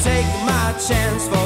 take my chance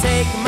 take my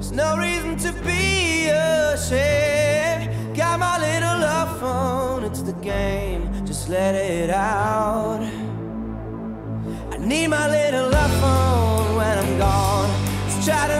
There's no reason to be ashamed. Got my little love phone, it's the game. Just let it out. I need my little love phone when I'm gone. Just try to